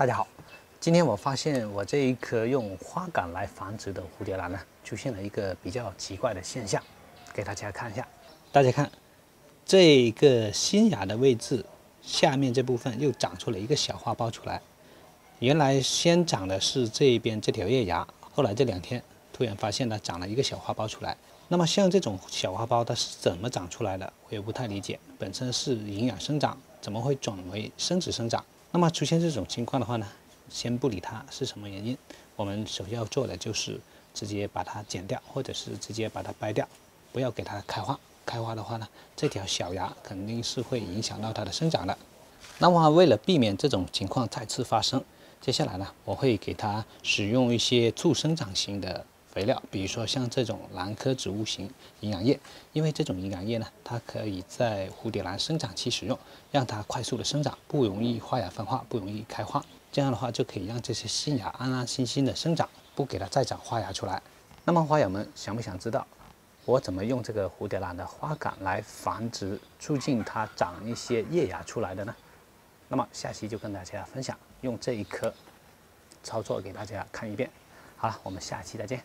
大家好，今天我发现我这一棵用花杆来繁殖的蝴蝶兰呢，出现了一个比较奇怪的现象，给大家看一下。大家看，这个新芽的位置下面这部分又长出了一个小花苞出来。原来先长的是这边这条叶芽，后来这两天突然发现它长了一个小花苞出来。那么像这种小花苞它是怎么长出来的？我也不太理解。本身是营养生长，怎么会转为生殖生长？那么出现这种情况的话呢，先不理它是什么原因，我们首要做的就是直接把它剪掉，或者是直接把它掰掉，不要给它开花。开花的话呢，这条小芽肯定是会影响到它的生长的。那么为了避免这种情况再次发生，接下来呢，我会给它使用一些促生长型的。肥料，比如说像这种兰科植物型营养液，因为这种营养液呢，它可以在蝴蝶兰生长期使用，让它快速的生长，不容易花芽分化，不容易开花。这样的话就可以让这些新芽安安心心的生长，不给它再长花芽出来。那么花友们想不想知道我怎么用这个蝴蝶兰的花杆来繁殖，促进它长一些叶芽出来的呢？那么下期就跟大家分享，用这一颗操作给大家看一遍。好了，我们下期再见。